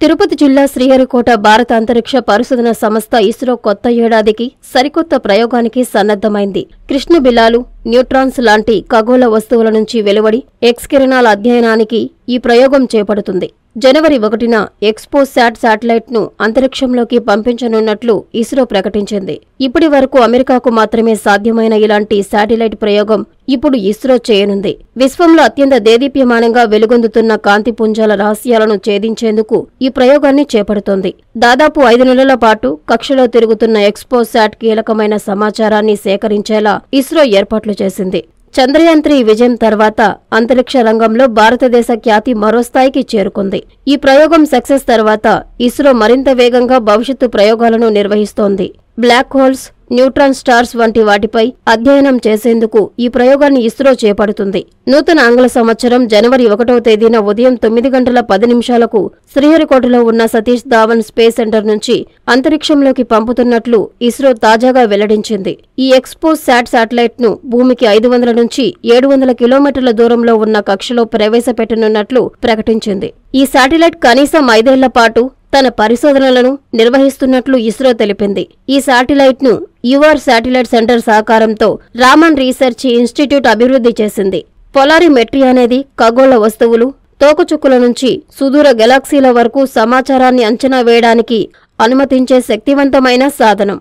తిరుపతి జిల్లా శ్రీహరికోట భారత అంతరిక్ష పరిశోధన సంస్థ ఇస్రో కొత్త ఏడాదికి సరికొత్త ప్రయోగానికి సన్నద్దమైంది కృష్ణ బిలాలు న్యూట్రాన్స్ లాంటి ఖగోళ వస్తువుల నుంచి వెలువడి ఎక్స్ కిరణాల అధ్యయనానికి ఈ ప్రయోగం చేపడుతుంది. జనవరి ఒకటిన ఎక్స్పో శాట్ శాటిలైట్ను అంతరిక్షంలోకి పంపించనున్నట్లు ఇస్రో ప్రకటించింది. ఇప్పటి వరకు అమెరికాకు మాత్రమే సాధ్యమైన ఇలాంటి శాటిలైట్ ప్రయోగం ఇప్పుడు ఇస్రో చేయనుంది. విశ్వంలో అత్యంత దేదీప్యమానంగా వెలుగొందుతున్న కాంతి పుంజాల రహస్యాలను ఛేదించేందుకు ఈ ప్రయోగాన్ని చేపడుతోంది. దాదాపు ఐదు నెలల పాటు కక్షలో తిరుగుతున్న ఎక్స్పో శాట్ కీలకమైన సమాచారాన్ని సేకరించేలా ఇస్రో ఏర్పాట్లు చేసింది. చంద్రయాన్ త్రీ విజయం తర్వాత అంతరిక్ష రంగంలో భారతదేశ ఖ్యాతి మరో స్థాయికి చేరుకుంది. ఈ ప్రయోగం సక్సెస్ తర్వాత ఇస్రో మరింత వేగంగా భవిష్యత్తు ప్రయోగాలను నిర్వహిస్తోంది. బ్లాక్ హోల్స్ న్యూట్రాన్ స్టార్స్ వంటి వాటిపై అధ్యయనం చేసేందుకు ఈ ప్రయోగాన్ని ఇస్రో చేపడుతుంది. నూతన ఆంగ్ల సంవత్సరం జనవరి ఒకటవ తేదీన ఉదయం తొమ్మిది గంటల పది నిమిషాలకు శ్రీహరికోటలో ఉన్న సతీష్ ధావన్ స్పేస్ సెంటర్ నుంచి అంతరిక్షంలోకి పంపుతున్నట్లు ఇస్రో తాజాగా వెల్లడించింది. ఈ ఎక్స్పో శాట్ శాటిలైట్ను భూమికి ఐదు వందల నుంచి ఏడు వందల కిలోమీటర్ల దూరంలో ఉన్న కక్షలో ప్రవేశపెట్టనున్నట్లు ప్రకటించింది. ఈ శాటిలైట్ కనీసం ఐదేళ్ళ పాటు తన పరిశోధనలను నిర్వహిస్తున్నట్లు ఇస్రో తెలిపింది. ఈ శాటిలైట్ను your U R satellite centre సహకారంతో రామన్ రీసెర్చ్ ఇన్స్టిట్యూట్ అభివృద్ధి చేసింది. పొలారిమెట్రీ అనేది ఖగోళ వస్తువులు తోకచుక్కుల నుంచి సుదూర గెలాక్సీల వరకు సమాచారాన్ని అంచనా వేయడానికి అనుమతించే శక్తివంతమైన సాధనం.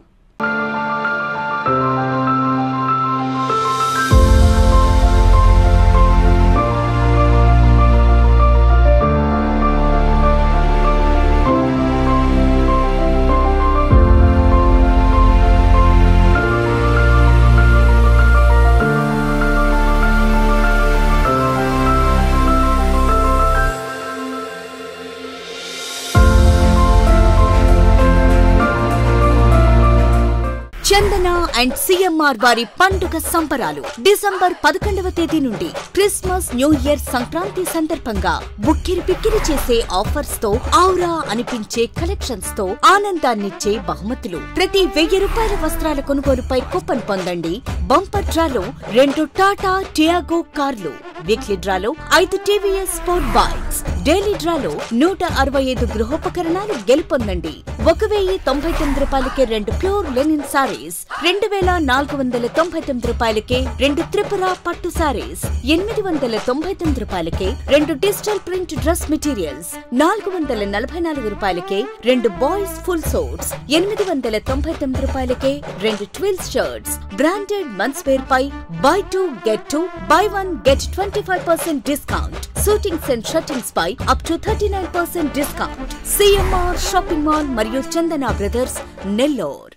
చందన అండ్ సిఎంఆర్ వారి పండుగ సంబరాలు. డిసెంబర్ పదకొండవ తేదీ నుండి క్రిస్మస్ న్యూ ఇయర్ సంక్రాంతి సందర్భంగా బుక్కిరి పిక్కిరి చేసే ఆఫర్స్తో ఆవురా అనిపించే కలెక్షన్స్తో ఆనందాన్నిచ్చే బహుమతులు. ప్రతి వెయ్యి రూపాయల వస్త్రాల కొనుగోలుపై కూపన్ పొందండి బంపర్ డ్రాలో రెండు టాటా టియాగో కార్లు. వీక్లీ డ్రాలో ఐదు టీవీఎస్ స్పోర్ట్ బైక్స్. డైలీ డ్రాలో నూట అరవై ఐదు గృహోపకరణాలు గెలుపొందండి. ఒక వెయ్యి తొంభై తొమ్మిది రూపాయలకే రెండు ప్యూర్ లెనిన్ సారీస్ రెండు వేల నాలుగు వందల తొంభై తొమ్మిది రూపాయలకే రెండు త్రిపుర పట్టు సారీస్ ఎనిమిది వందల తొంభై తొమ్మిది రూపాయలకే రెండు డిజిటల్ ప్రింట్ డ్రెస్ మెటీరియల్స్ నాలుగు వందల నలభై నాలుగు రూపాయలకే రెండు బాయ్స్ ఫుల్ సోట్స్ ఎనిమిది వందల తొంభై తొమ్మిది రూపాయలకే రెండు twills shirts. Branded men's wear pi buy two get two buy one get twenty five percent discount. Suitings and shirtings pi up to thirty nine percent discount CMR shopping mall మరియు Chandana brothers Nellore